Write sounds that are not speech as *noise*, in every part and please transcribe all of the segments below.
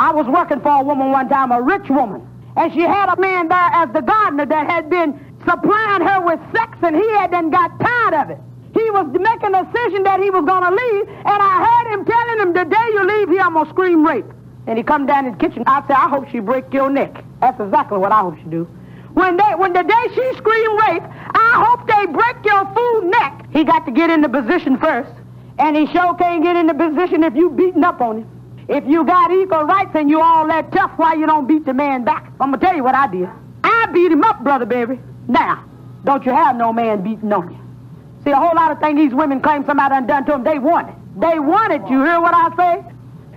I was working for a woman one time, a rich woman, and she had a man there as the gardener that had been supplying her with sex, and he had then got tired of it. He was making a decision that he was going to leave, and I heard him telling him, the day you leave here, I'm going to scream rape. And he come down in the kitchen. I said, I hope she break your neck. That's exactly what I hope she do. When they, when the day she scream rape, I hope they break your fool neck. He got to get in the position first, and he sure can't get in the position if you beating up on him. If you got equal rights and you all that tough, why you don't beat the man back? I'm gonna tell you what I did. I beat him up, brother baby. Now, don't you have no man beating on you. See, a whole lot of things these women claim somebody done done to them, they want it. They want it, you hear what I say?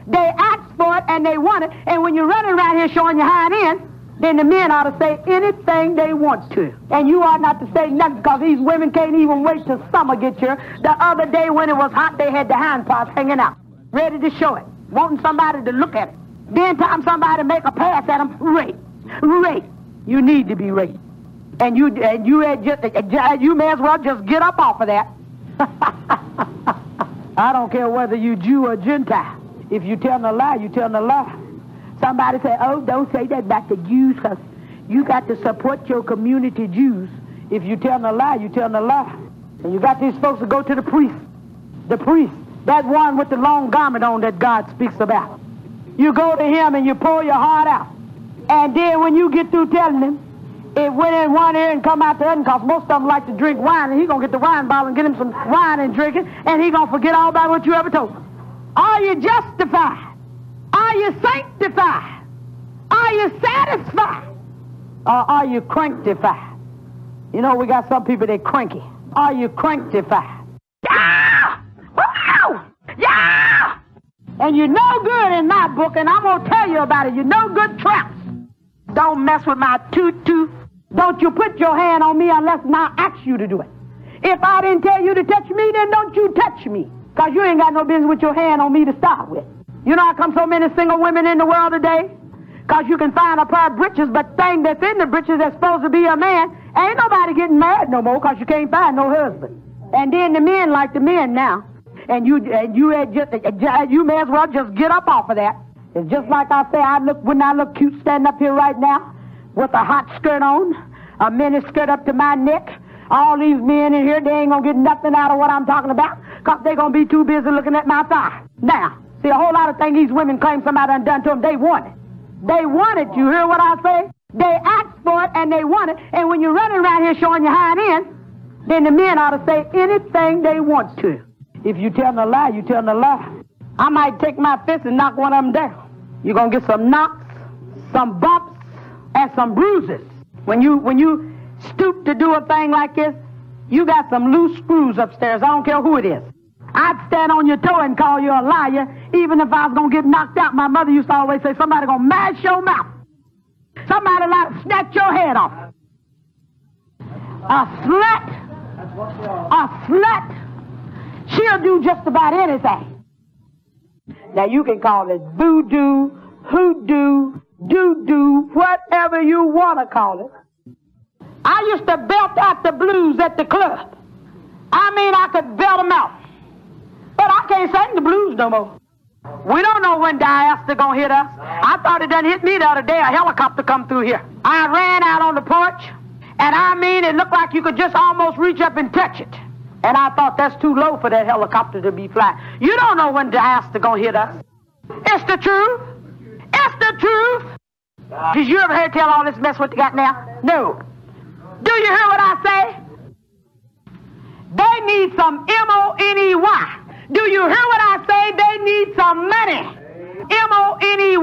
They ask for it and they want it, and when you're running around here showing your hind end, then the men ought to say anything they want to. And you ought not to say nothing because these women can't even wait till summer get here. The other day when it was hot, they had the hind parts hanging out, ready to show it wanting somebody to look at it. Then time somebody make a pass at them, rape, rape. You need to be raped, and you and you just uh, uh, you may as well just get up off of that. *laughs* I don't care whether you Jew or Gentile. If you tell a lie, you tell a lie. Somebody say, "Oh, don't say that about the Jews, cause you got to support your community Jews." If you tell a lie, you tell a lie. And you got these folks to go to the priest. The priest. That one with the long garment on that God speaks about. You go to him and you pour your heart out. And then when you get through telling him, it went in one ear and come out the other because most of them like to drink wine and he going to get the wine bottle and get him some wine and drink it and he going to forget all about what you ever told him. Are you justified? Are you sanctified? Are you satisfied? Or are you cranktified? You know, we got some people that cranky. Are you cranktified? And you're no good in my book, and I'm going to tell you about it. You're no good traps. Don't mess with my tutu. Don't you put your hand on me unless I ask you to do it. If I didn't tell you to touch me, then don't you touch me. Because you ain't got no business with your hand on me to start with. You know how come so many single women in the world today? Because you can find a pair of breeches, but thing that's in the breeches that's supposed to be a man, ain't nobody getting married no more because you can't find no husband. And then the men like the men now and you and you had just you may as well just get up off of that. It's just like I say, I look when I look cute standing up here right now with a hot skirt on, a mini skirt up to my neck. All these men in here, they ain't gonna get nothing out of what I'm talking about, cause they gonna be too busy looking at my thigh. Now, see a whole lot of things these women claim somebody done done to them. They want it. They want it. You hear what I say? They ask for it and they want it. And when you're running around here showing your hind end, then the men ought to say anything they want to. If you tell a lie, you tell a lie. I might take my fist and knock one of them down. You're gonna get some knocks, some bumps, and some bruises. When you when you stoop to do a thing like this, you got some loose screws upstairs. I don't care who it is. I'd stand on your toe and call you a liar, even if I was gonna get knocked out. My mother used to always say, "Somebody gonna mash your mouth. Somebody like snatch your head off." A slut, a slut She'll do just about anything. Now you can call it voodoo, hoodoo, doo-doo, whatever you want to call it. I used to belt out the blues at the club. I mean, I could belt them out. But I can't sing the blues no more. We don't know when diaster gonna hit us. I thought it done hit me the other day. A helicopter come through here. I ran out on the porch, and I mean, it looked like you could just almost reach up and touch it. And I thought that's too low for that helicopter to be flying. You don't know when disaster gonna go hit us. It's the truth. It's the truth. Did you ever hear tell all this mess what they got now? No. Do you hear what I say? They need some M-O-N-E-Y. Do you hear what I say? They need some money. M-O-N-E-Y.